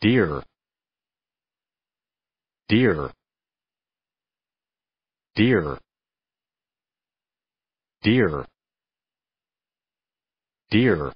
dear. Dear. Dear. Dear. Dear.